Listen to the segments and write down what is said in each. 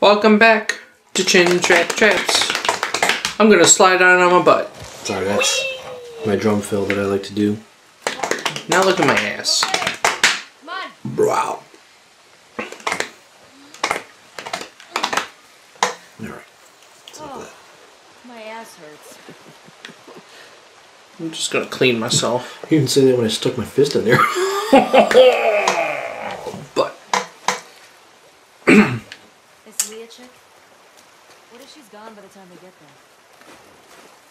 Welcome back to Chin Trap Traps. I'm gonna slide down on my butt. Sorry, that's my drum fill that I like to do. Now look at my ass. Come on. Wow. Alright. Oh, my ass hurts. I'm just gonna clean myself. You didn't say that when I stuck my fist in there. But Is Leah chick? What if she's gone by the time we get there?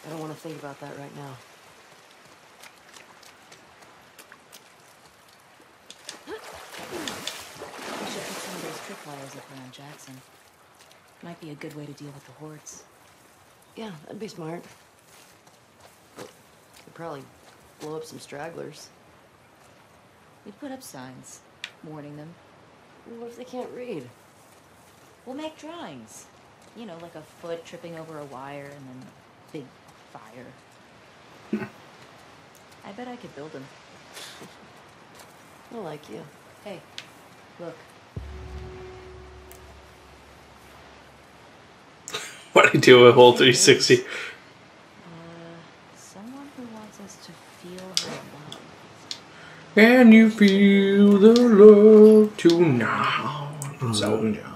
I don't want to think about that right now. We should put some of those tripwires up around Jackson. Might be a good way to deal with the hordes. Yeah, that'd be smart. Could probably blow up some stragglers. We'd put up signs, warning them. What if they can't read? We'll make drawings. You know, like a foot tripping over a wire and then big fire. I bet I could build them. I like you. Hey, look. what do I do with whole 360? Uh, someone who wants us to feel her love. Can you feel the love tonight? It's Elton John.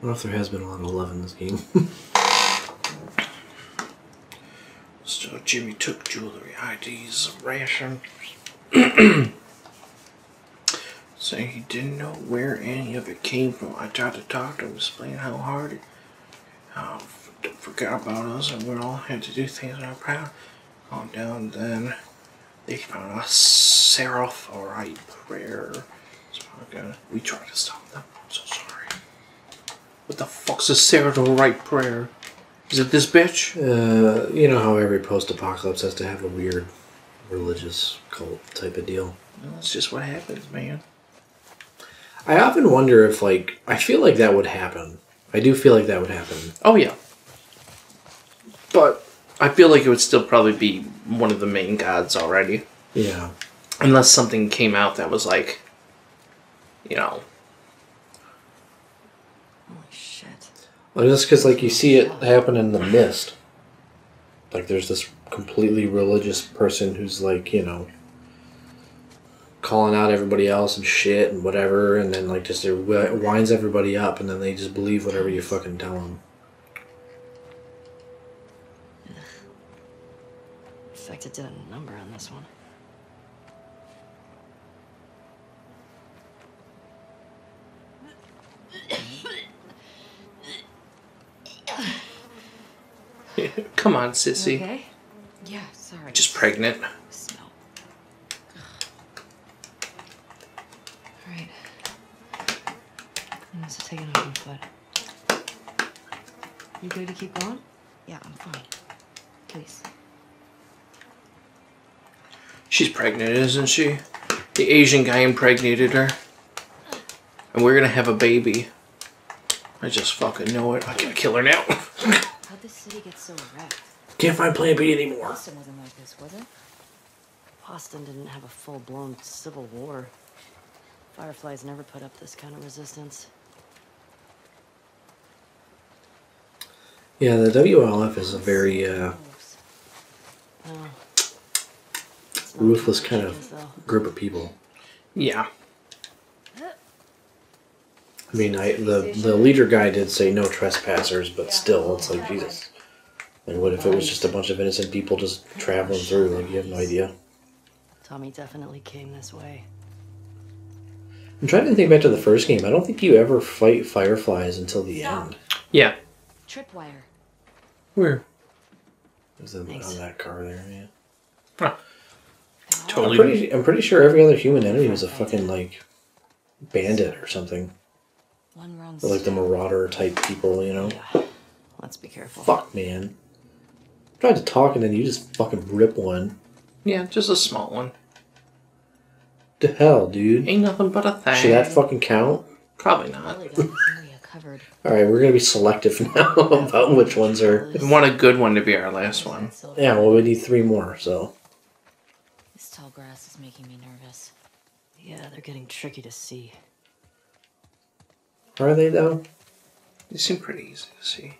I don't know if there has been a lot of love in this game. So Jimmy took jewelry IDs, ration. Saying he didn't know where any of it came from. I tried to talk to him, explain how hard it f- forgot about us and we all had to do things that are proud. Calm down then. They found a Seraphite prayer. So we tried to stop them. I'm so sorry. What the fuck's a Seraphite prayer? Is it this bitch? uh, you know how every post-apocalypse has to have a weird religious cult type of deal. Well, that's just what happens, man. I often wonder if, like, I feel like that would happen. I do feel like that would happen. Oh yeah. But I feel like it would still probably be one of the main gods already. Yeah. Unless something came out that was like you know. Holy shit. Well, just because, like, you see it happen in the mist. Like, there's this completely religious person who's, like, you know, calling out everybody else and shit and whatever, and then, like, just it winds everybody up, and then they just believe whatever you fucking tell them. Infected did a number on this one. Come on, sissy. Okay? Yeah, sorry. Just pregnant. Smell. Alright. I must have taken off my foot. You good to keep going? Yeah, I'm fine. Please. She's pregnant, isn't she? The Asian guy impregnated her. And we're gonna have a baby. I just fucking know it. I can kill her now. How'd this city get so wrecked? Can't find Plan B anymore. Boston wasn't like this, was it? Boston didn't have a full-blown civil war. Fireflies never put up this kind of resistance. Yeah, the WLF is a very uh, Close. No. It's not ruthless kind of group of people. yeah. I mean, I the the leader guy did say no trespassers, but still, it's like Jesus. And what if it was just a bunch of innocent people just traveling through? Like you have no idea. Tommy definitely came this way. I'm trying to think back to the first game. I don't think you ever fight fireflies until the end. Yeah. Tripwire. Where? Is that on that car there? Yeah. Huh. I'm Totally. pretty. I'm pretty sure every other human enemy was a fucking like bandit or something, One wrong or like the marauder type people. You know. Yeah. Let's be careful. Fuck, man. Tried to talk and then you just fucking rip one. Yeah, just a small one. The hell, dude. Ain't nothing but a thing. Should that fucking count? Probably not. Really got this area covered. All right, we're gonna be selective now about which ones are. We want a good one to be our last one. Yeah, well, we need three more. So This tall grass is making me nervous. Yeah, they're getting tricky to see. Are they though? They seem pretty easy to see.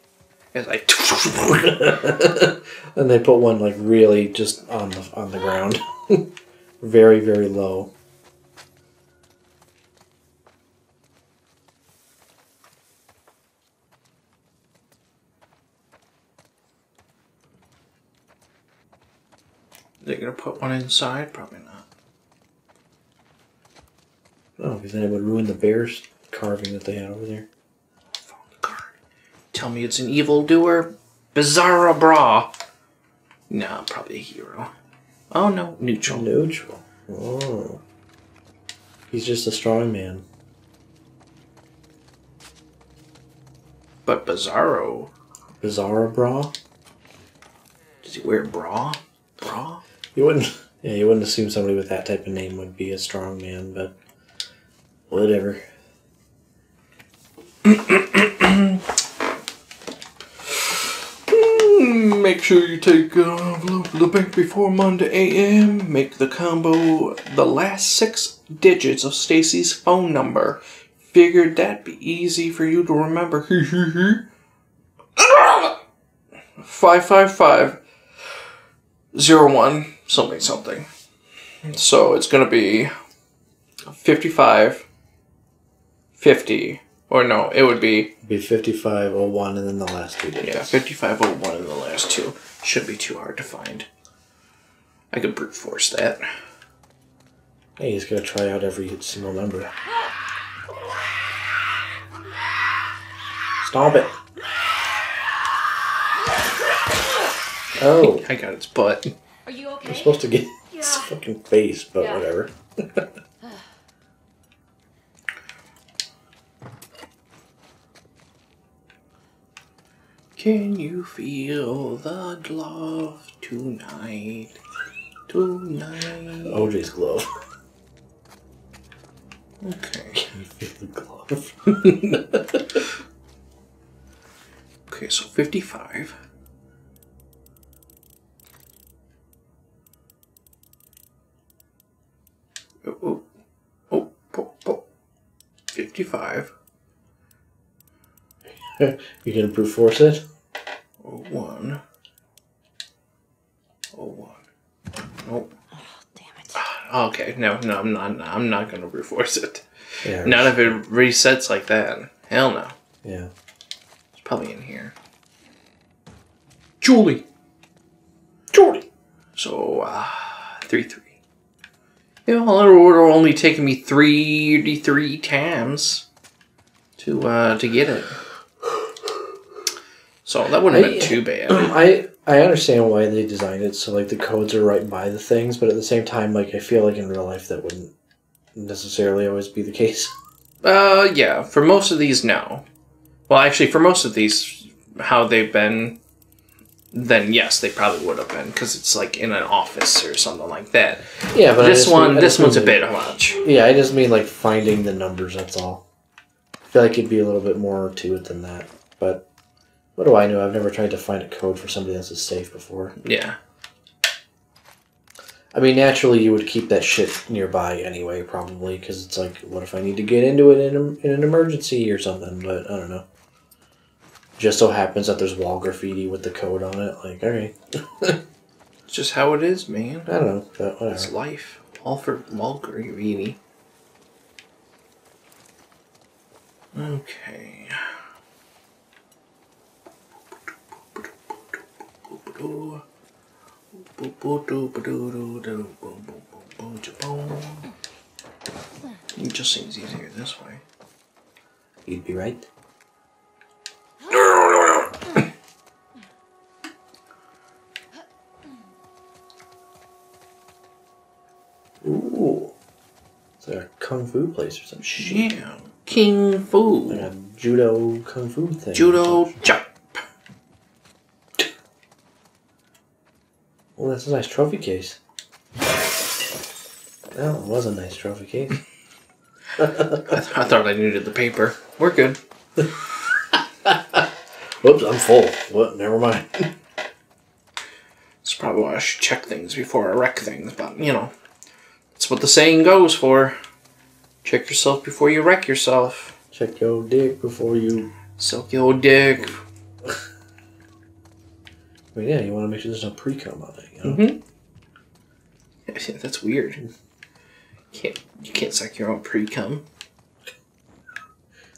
As I and they put one like really just on the on the ground, very very low. They're gonna put one inside? Probably not. Oh, because then it would ruin the bear's carving that they had over there. Found the card. Tell me it's an evildoer? Bizarra Bra. No, probably a hero. Oh no, neutral. Neutral. Oh. He's just a strong man. But Bizarro. Bizarro bra? Does he wear a bra? Bra? You wouldn't yeah, you wouldn't assume somebody with that type of name would be a strong man, but whatever. Make sure you take uh, to the bank before Monday a.m. Make the combo the last six digits of Stacy's phone number. Figured that'd be easy for you to remember. Five five five zero one something something. So it's gonna be fifty five fifty or no, it would be It'd be fifty five oh one and then the last two digits. yeah, 5501 in the last two. Oh Should be too hard to find. I could brute force that. Hey, he's gonna try out every single number. Stomp it. Oh, I got its butt. Are you you're okay? supposed to get its fucking face, but Yeah. whatever. Can you feel the love tonight? Tonight. OJ's glove. Okay. Can you feel the glove? Okay, so 55. Oh, oh, oh, oh, oh. 55. you gonna brute force it? Oh, one. Oh, one. Nope. Oh, damn it. Okay, no, no, I'm not. I'm not gonna brute force it. Yeah. Not if it resets like that. Hell no. Yeah. It's probably in here. Julie. Julie. So, uh, three three. Yeah, well, it would have only taken me three three times to uh to get it. So that wouldn't have been too bad. I I understand why they designed it so like the codes are right by the things, but at the same time, like I feel like in real life that wouldn't necessarily always be the case. Uh, yeah. For most of these, no. Well, actually, for most of these, how they've been, then yes, they probably would have been because it's like in an office or something like that. Yeah, but this one, mean- this one's a bit much. Yeah, I just mean like finding the numbers. That's all. I feel like it'd be a little bit more to it than that. But what do I know? I've never tried to find a code for somebody that's a safe before. Yeah, I mean, naturally, you would keep that shit nearby anyway, probably, because it's like, what if I need to get into it in, a, in an emergency or something? But I don't know. Just so happens that there's wall graffiti with the code on it. Like, alright. it's just how it is, man. I don't know, but It's life. All for Mulgreeny. Okay. It just seems easier this way. You'd be right. Ooh, it's like a kung fu place or some shit. Yeah. King Like Fu. a judo kung fu thing. Judo chop. Well, that's a nice trophy case. That it was a nice trophy case. I, th- I thought I needed the paper. We're good. Whoops, I'm full. What? Never mind. It's probably why I should check things before I wreck things, but you know, that's what the saying goes for. Check yourself before you wreck yourself. Check your dick before you Suck your dick. I mean, yeah, you want to make sure there's no pre cum on it. You know? Mm-hmm. Yeah, that's weird. You can't you can't suck your own pre cum?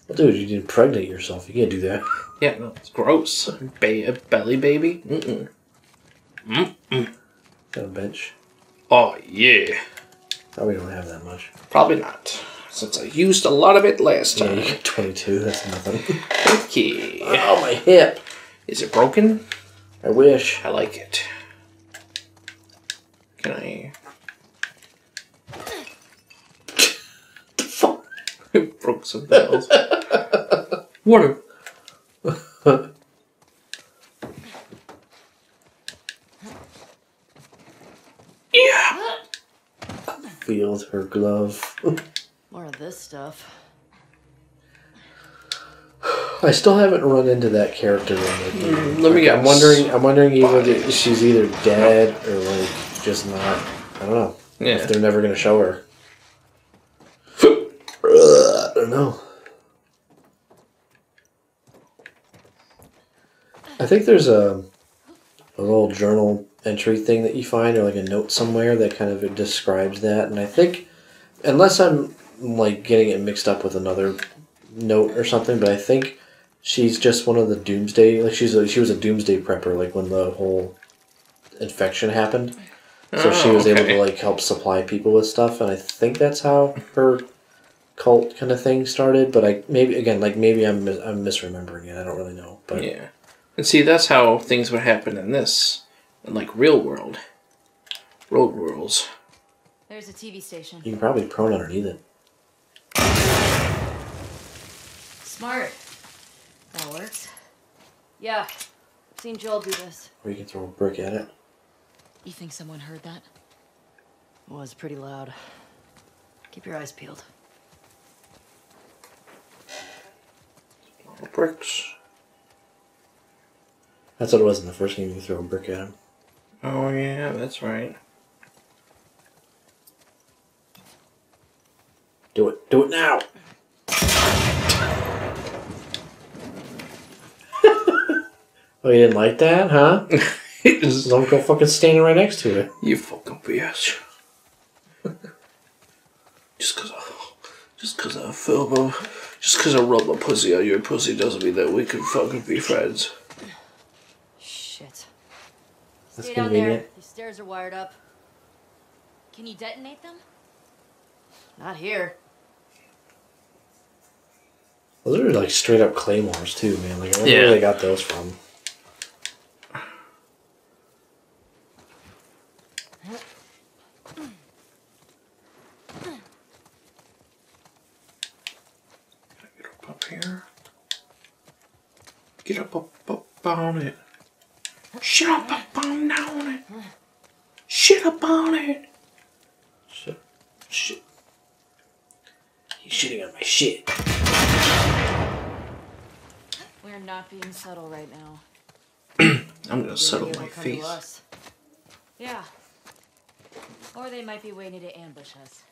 Well, dude, you didn't impregnate yourself. You can't do that. Yeah, no, it's gross. Ba- a belly baby. Mm-mm. Mm-mm. Got a bench. Oh yeah. Probably don't have that much. Probably not. Since I used a lot of it last Yeah, time. you got 22. That's nothing. Okay. oh, my hip. Is it broken? I wish. I like it. Can I? Fuck. broke some bells. Water. Yeah. Feels her glove. More of this stuff. I still haven't run into that character in the mm, game. let me Like, I'm wondering. I'm wondering either Body. she's either dead or like just not. I don't know. Yeah. If they're never gonna show her. I don't know. I think there's a a little journal entry thing that you find or like a note somewhere that kind of describes that and I think unless I'm like getting it mixed up with another note or something, but I think she's just one of the doomsday like she's a, she was a doomsday prepper like when the whole infection happened. So she Oh, was able to like help supply people with stuff and I think that's how her cult kind of thing started, but I maybe again like maybe I'm I'm misremembering it. I don't really know. But Yeah. And see, that's how things would happen in this, in like real world, road worlds. There's a TV station. you can probably prone underneath it. Smart. That works. Yeah. Seen Joel do this. Or you can throw a brick at it. You think someone heard that? It was pretty loud. Keep your eyes peeled. Bricks. That's what it was in the first game. You throw a brick at him. Oh yeah, that's right. Do it. Do it now. Oh, you didn't like that, huh? Just- Don't go fucking standing right next to it. you fucking bitch. just cause I, just cause I feel, my- just cause I rub my pussy on your pussy doesn't mean that we can fucking be friends. Shit. That's Stay down convenient. there. These stairs are wired up. Can you detonate them? Not here. Those are like straight up claymores too, man. Like I wonder Yeah. where they got those from. Get up up here. Get up up up on it. Shit up up on down it. Shit up on it. Shit. Shit. He's shitting on my shit. We're not being subtle right now. I'm gonna settle my it'll come to face. Yeah. Or they might be waiting to ambush us.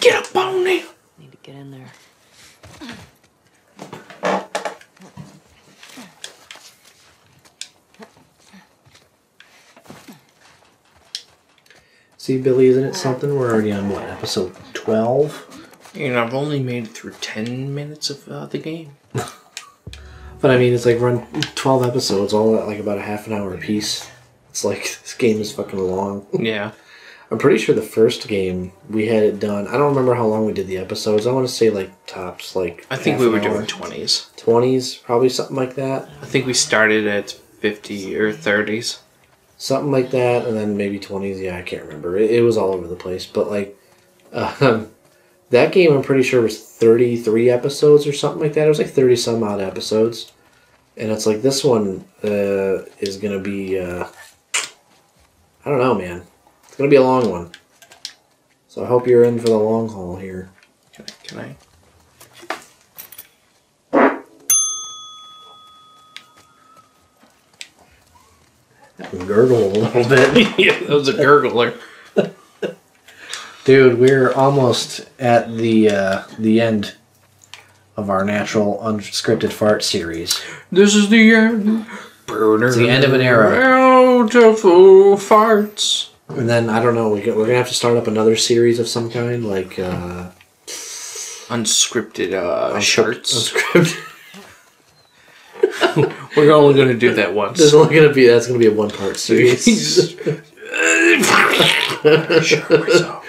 Get up on it. Need to get in there. See, Billy, isn't it something? We're already on what episode twelve? And I've only made it through 10 minutes of uh, the game. But I mean, it's like run twelve episodes, all at like about a half an hour a piece. It's like this game is fucking long. Yeah. I'm pretty sure the first game we had it done. I don't remember how long we did the episodes. I want to say like tops, like I think we were hour. doing 20s. twenties, probably something like that, I think we started at 50 or 30s. something like that, and then maybe twenties. Yeah, I can't remember. It, it was all over the place, but like um, that game, I'm pretty sure was 33 episodes or something like that. It was like 30 some odd episodes, and it's like this one uh, is gonna be. Uh, I don't know, man. It's gonna be a long one. So I hope you're in for the long haul here. Can I? Can I? Gurgle a little bit. yeah, that was a gurgler. Dude, we're almost at the uh, the end of our natural unscripted fart series. This is the end. It's the end of an era. Beautiful farts. And then I don't know, we, we're gonna have to start up another series of some kind, like uh, Unscripted uh, unscript- shirts. unscripted. We're only gonna do that once. There's only gonna be that's gonna be a one part series. Sure, myself.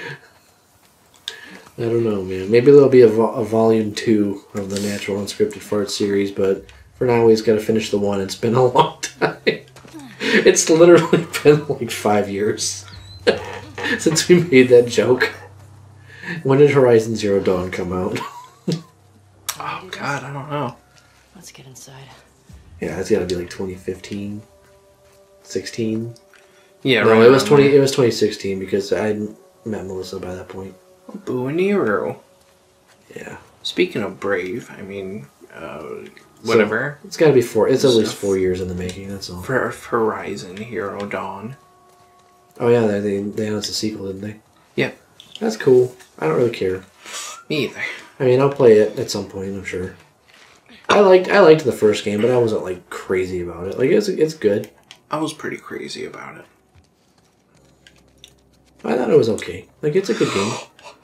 I don't know, man. Maybe there'll be a, vo- a volume two of the natural unscripted fart series, but for now we just got to finish the one. It's been a long time. It's literally been like five years since we made that joke. When did Horizon Zero Dawn come out? Oh God, I don't know. Let's get inside. Yeah, it's got to be like 2015, 16. Yeah, no, right. it was 20. It was 2016 because I met Melissa by that point. Boo and Nero. Yeah, Speaking of brave, I mean, uh, whatever. it's got to be four. It's at least four years in the making. That's all. For Horizon Zero Dawn. Oh yeah, they they, they announced a sequel, didn't they? Yeah. That's cool. I don't really care. Me either. I mean, I'll play it at some point. I'm sure. I liked I liked the first game, but I wasn't like crazy about it. Like it's it's good. I was pretty crazy about it. I thought it was okay. Like it's a good game.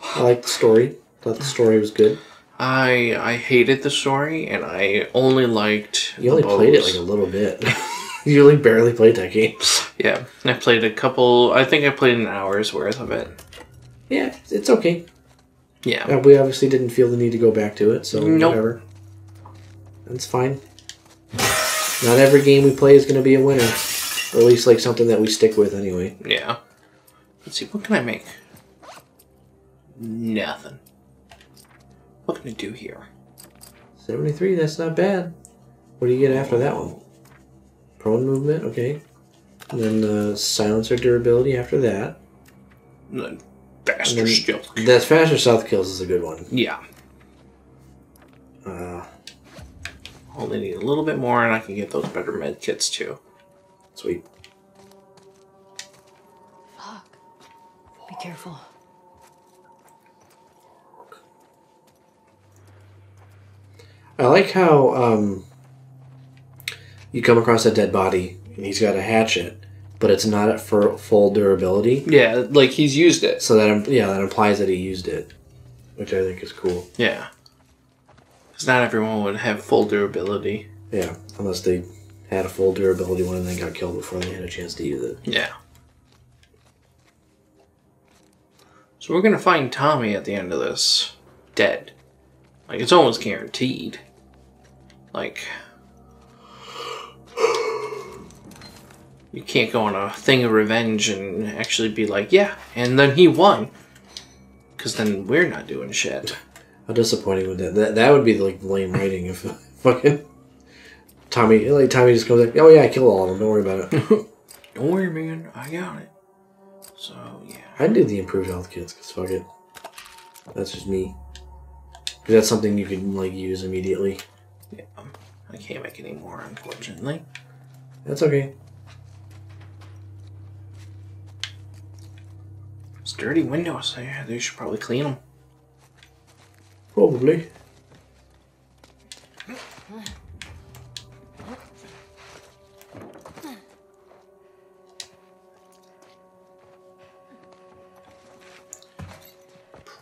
I liked the story. Thought the story was good. I I hated the story, and I only liked. You only played it like a little bit. you only barely played that game. Yeah, I played a couple. I think I played an hour's worth of it. Yeah, it's okay. Yeah. Uh, we obviously didn't feel the need to go back to it, so Nope. whatever. That's fine. Not every game we play is going to be a winner, or at least like something that we stick with anyway. Yeah. Let's see. What can I make? Nothing. What can I do here? 73, that's not bad. What do you get after that one? Prone movement, okay. And then the silencer durability after that. The And Faster then still. That faster south kills is a good one. Yeah. Uh, Only need a little bit more, and I can get those better med kits too. sweet. Fuck. Be careful. I like how um, you come across a dead body and he's got a hatchet, but it's not at for full durability. Yeah, like he's used it. So that yeah, that implies that he used it, which I think is cool. Yeah. Because not everyone would have full durability. Yeah, unless they had a full durability one and then got killed before they had a chance to use it. Yeah. So we're gonna find Tommy at the end of this dead. Like it's almost guaranteed. Like you can't go on a thing of revenge and actually be like, yeah, and then he won. Cause then we're not doing shit. How disappointing would that? That, that would be like lame writing if fucking Tommy like Tommy just comes like, oh yeah, I killed all of them. Don't worry about it. Don't worry, man, I got it. So yeah. I'd do the improved health kits because fuck it. That's just me. 'Cause that's something you can like use immediately. Yeah. I can't make any more, unfortunately. That's okay. It's dirty windows. They, they should probably clean them. Probably.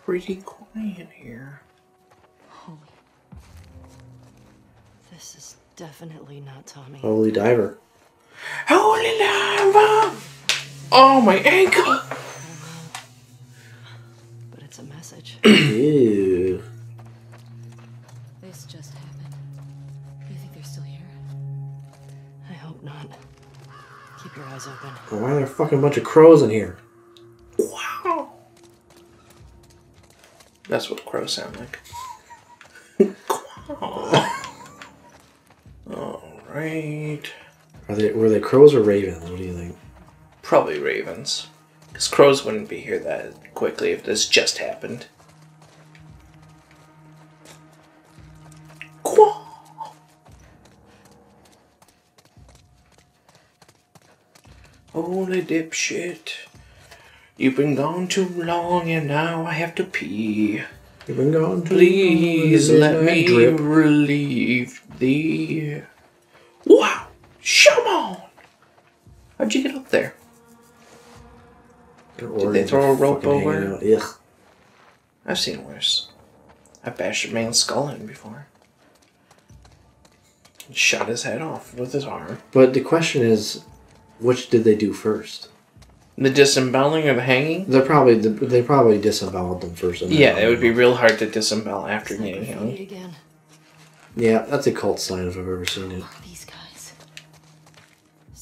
Pretty quiet here. Definitely not Tommy. Holy diver. Holy diver! Oh, my ankle! But it's a message. Ew. This just happened. You think they're still here? I hope not. Keep your eyes open. Oh, why are there a fucking bunch of crows in here? Wow. That's what crows sound like. Alright. Are they were they crows or ravens? What do you think? Probably ravens. Because crows wouldn't be here that quickly if this just happened. Quack. Holy dipshit. You've been gone too long and now I have to pee. You've been gone too Please long, let me drip. relieve thee. Wow! Come on! How'd you get up there? Or they throw a rope over? Ugh. I've seen worse. I bashed a man's skull in before. Shot his head off with his arm. But the question is, which did they do first? The disemboweling or the hanging? They're probably they probably disemboweled them first. and Yeah, it would be real hard to disembowel after Never getting hung. again. Yeah, that's a cult sign if I've ever seen it.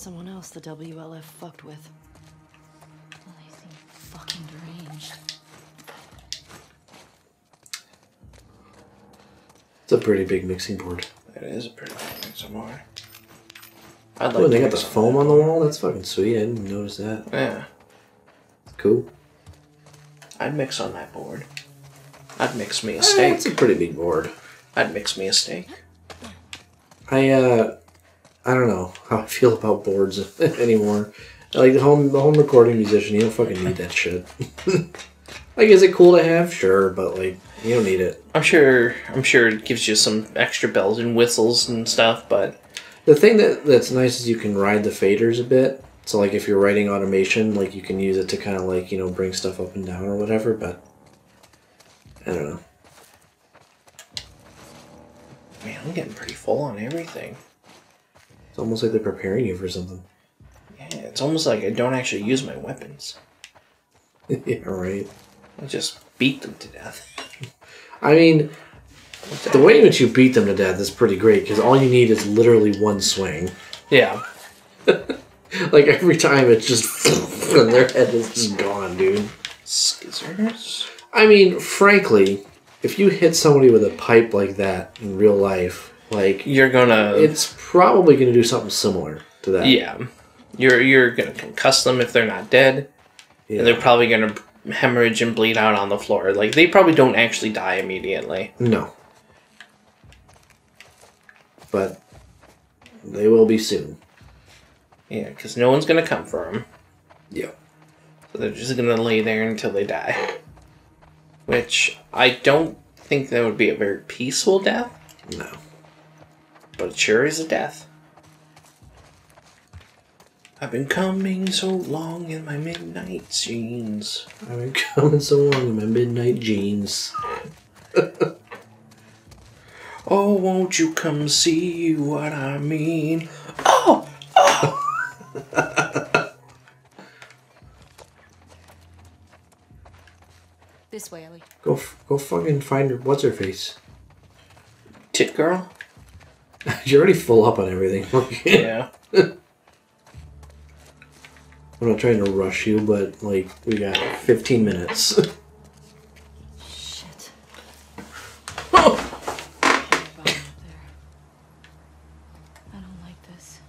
These guys. Someone else the WLF fucked with. Well, they seem fucking deranged. It's a pretty big mixing board. That is a pretty good thing some more. I'd like Oh, they got the mix foam on the wall. That's fucking sweet. I didn't notice that. Yeah, It's cool. I'd mix on that board. I'd mix me a Eh, steak. It's a pretty big board. I'd mix me a steak. I uh, I don't know how I feel about boards anymore. Like the home the home recording musician, you don't fucking need that shit. like, is it cool to have? Sure, but like, you don't need it. I'm sure. I'm sure it gives you some extra bells and whistles and stuff, but The thing that that's nice is you can ride the faders a bit. So like, if you're writing automation, like you can use it to kind of like you know bring stuff up and down or whatever. But I don't know. man, I'm getting pretty full on everything. It's almost like they're preparing you for something. Yeah, it's almost like I don't actually use my weapons. yeah, right. I just beat them to death. I mean, the way in which you beat them to death is pretty great because all you need is literally one swing. Yeah, Like every time, it's just and their head is just gone, dude. skizzers. I mean, frankly, if you hit somebody with a pipe like that in real life, like You're gonna. it's probably going to do something similar to that. yeah, you're you're gonna concuss them if they're not dead, Yeah. and they're probably gonna hemorrhage and bleed out on the floor. Like they probably don't actually die immediately. No. But they will be soon. Yeah, because no one's gonna come for them. Yeah. So they're just gonna lay there until they die. Which I don't think that would be a very peaceful death, No. But it sure is a death. I've been coming so long in my midnight jeans. I've been coming so long in my midnight jeans. Oh, won't you come see what I mean? Oh, oh. This way, Ellie. Go, f- go fucking find her. What's her face? tit girl. You're already full up on everything. Yeah. I'm not trying to rush you, but like we got 15 minutes. Shit. Bottom up there. I don't like this.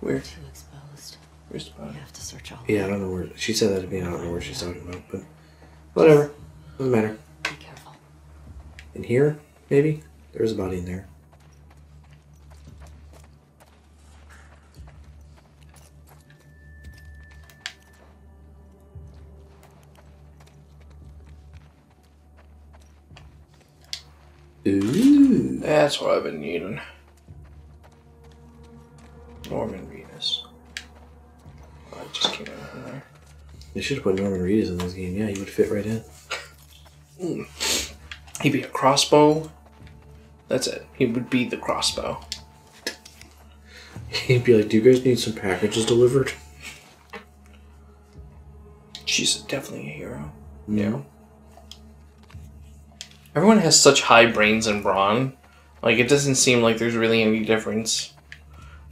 Where? Too exposed. Where's the We bottom? have to search all yeah, I don't know where she said that to me. I don't know where she's talking about, but whatever. Doesn't matter. Be careful. In here, maybe there's a body in there. That's what I've been needing. Norman Reedus. I just came out from there. They should have put Norman Reedus in this game. Yeah, he would fit right in. Hmm. He'd be a crossbow. That's it. He would be the crossbow. He'd be like, "Do you guys need some packages delivered?" She's definitely a hero. Mm-hmm. Yeah. Everyone has such high brains and brawn. Like it doesn't seem like there's really any difference.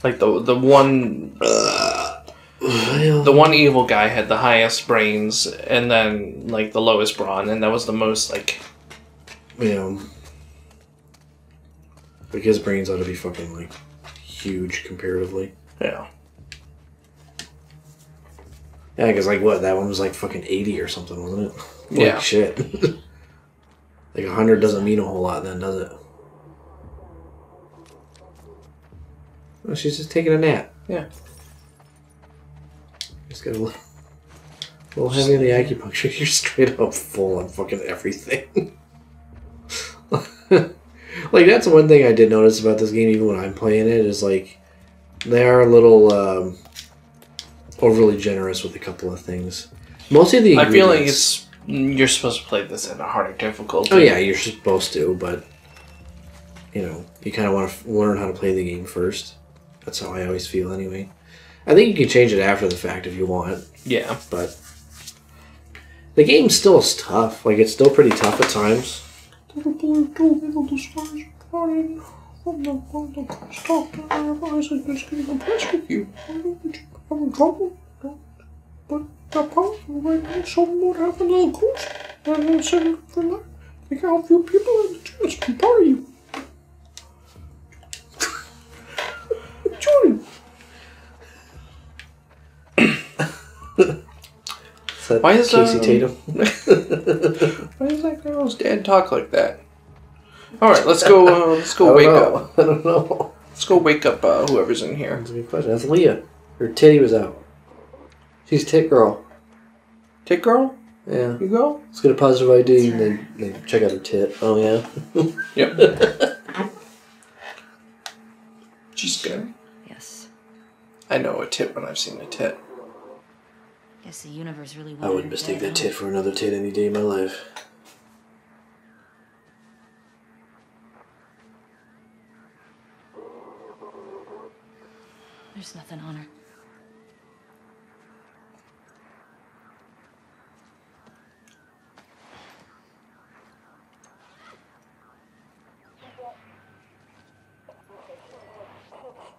Like the the one the one evil guy had the highest brains and then like the lowest brawn and that was the most like Yeah. Like his brains ought to be fucking like huge comparatively. yeah. Yeah, because like what that one was like fucking eighty or something, wasn't it? Holy Yeah. shit. like a hundred doesn't mean a whole lot then, does it? Well, she's just taking a nap. Yeah. Just got a little, Well, having the acupuncture, you're straight up full on fucking everything. like that's one thing I did notice about this game, even when I'm playing it, is like they are a little um, overly generous with a couple of things. Mostly the I feel like it's you're supposed to play this at a harder difficulty. Oh yeah, you're supposed to, but you know, you kind of want to learn how to play the game first. That's how I always feel, anyway. I think you can change it after the fact if you want, Yeah. but the game still is tough. Like it's still pretty tough at times. But apparently someone happened to the coast and they said for life. They got a few people in the church can party. Join. That Why is, Casey um, Tatum? Why does that girl's dad talk like that? All right, let's go. Uh, let's go wake know. up. I don't know. Let's go wake up uh, whoever's in here. That's a good question. That's Leah. Her titty was out. She's tit girl. Tit girl, Yeah. you go. Let's get a positive ID and then, then check out her tit. Oh yeah. Yep. She's good. Yes. I know a tit when I've seen a tit. Guess the universe really I wouldn't mistake that tit for another tit any day in my life. There's nothing on her.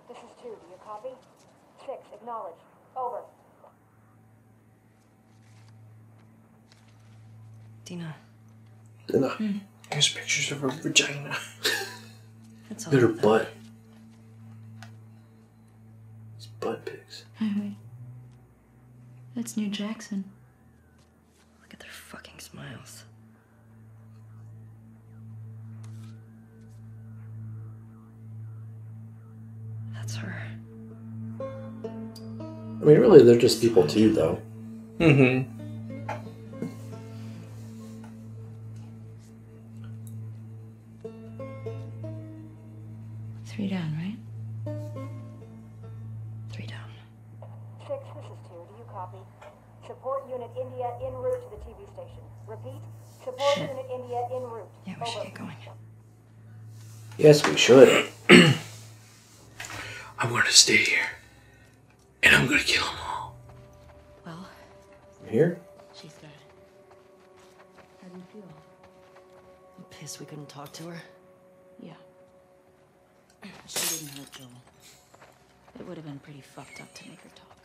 This is two. Do you copy? Six. Acknowledge. Dina, Here's pictures of her vagina. that's all. Look at her butt. It's butt pics. That's New Jackson. Look at their fucking smiles. That's her. I mean, really, they're just people too, though. Mm-hmm. Yes, we should. I'm gonna stay here, and I'm gonna kill them all. Well, Here? she's dead. How do you feel? I'm pissed we couldn't talk to her. Yeah. She didn't hurt Joel. It would have been pretty fucked up to make her talk.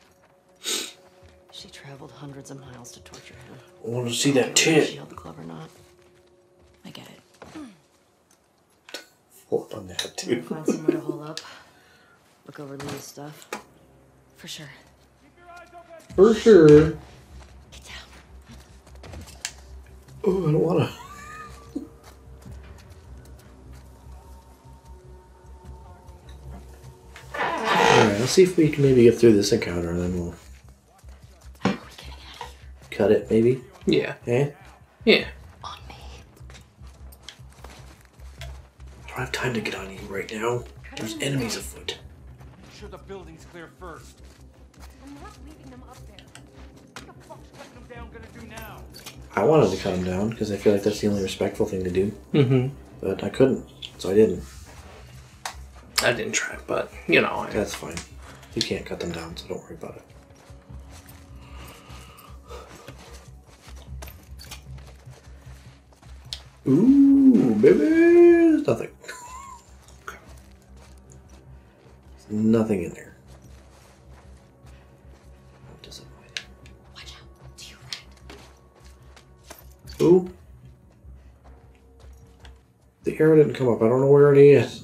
She traveled hundreds of miles to torture him. I want to see that Whether She tit. held the glove or not. I get it. Hold on that, I'm too. find somewhere to hole up. Look over Leah's stuff. For sure. For sure. Get down. Oh, I don't want to. Alright, let's see if we can maybe get through this encounter and then we'll How are we getting out of here? cut it, maybe. Yeah. Eh? Yeah. Have time to get on you right now. There's enemies afoot. Make sure the building's clear first. I'm not leaving them up there. What the fuck's cutting them down gonna do now? I wanted to cut him down because I feel like that's the only respectful thing to do, Mm-hmm. but I couldn't, so I didn't. I didn't try, but you know. I, That's fine. You can't cut them down, so don't worry about it. Ooh, baby! There's nothing. There's nothing in there. I'm disappointed. Watch out. To your right. Ooh. The arrow didn't come up. I don't know where it is.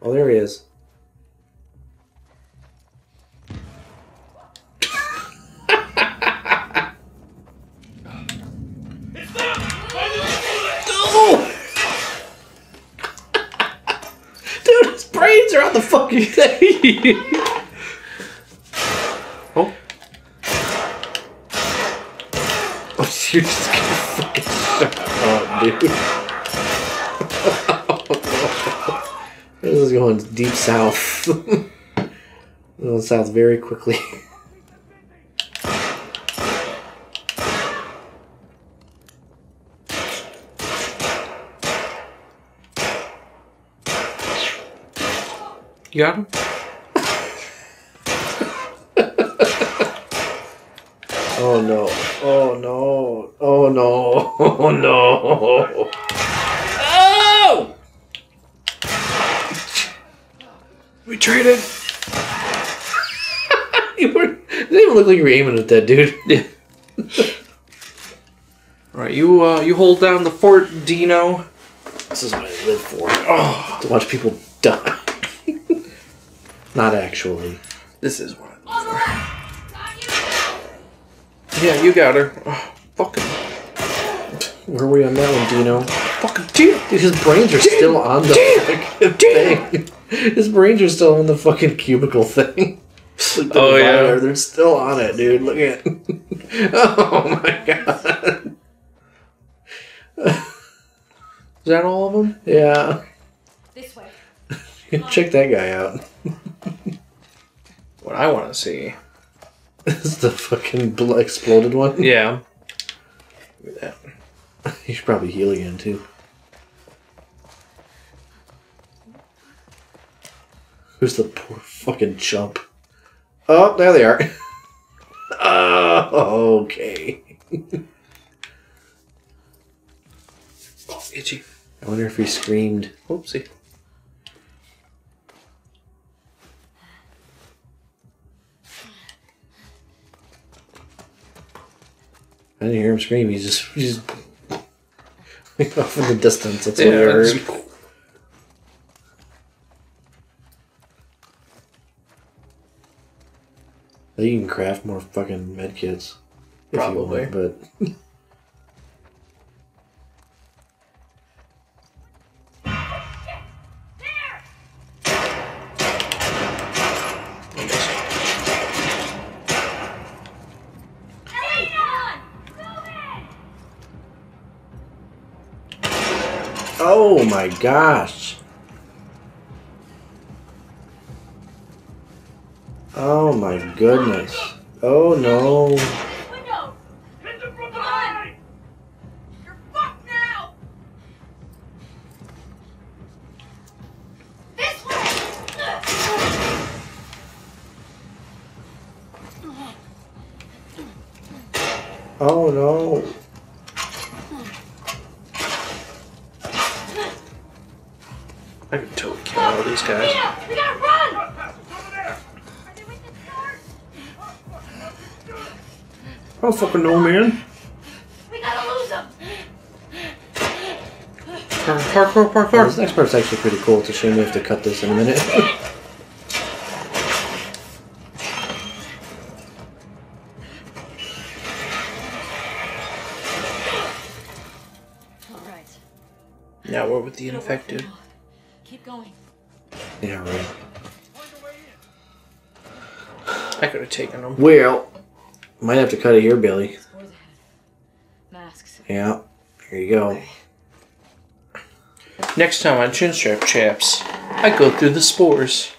Oh, there he is. What the fuck are you saying? oh. Oh, you're just gonna fucking shut up, oh, dude. this is going deep south. going south very quickly. You got him? Oh no. Oh no. Oh no. Oh no. Oh! We traded. You were, it didn't even look like you were aiming at that dude. Yeah. Alright, you uh you hold down the Fort Dino. This is what I live for. Oh, to watch people die. Not actually. This is what I Yeah, you got her. Oh, fucking Where were we on that one, Dino? fucking dude. Dude, his brains are still on the fucking thing. His brains are still on the fucking cubicle thing. Like the Oh, yeah. They're still on it, dude. Look at Oh my god. Is that all of them? Yeah. This way. Check that guy out. What I want to see. Is the fucking bl- exploded one. Yeah. Look at that. He should probably heal again, too. Who's the poor fucking chump? Oh, there they are. oh, okay. Oh, itchy. I wonder if he screamed. Oopsie. I didn't hear him scream. He's just, he's just off in the distance. That's what I heard. it's- I think you can craft more fucking medkits. if you Probably. want, but my gosh! Oh my goodness! Oh no! I don't fucking know, man. We gotta lose them! Park, park, park, this next part's actually pretty cool. It's a shame we have to cut this in a minute. All right. Now we're with the infected. Keep going. yeah, right. I could have taken them. Well, might have to cut it here, Billy. Masks. Yeah, here you go. Next time on Chinstrap Chaps, I go through the spores.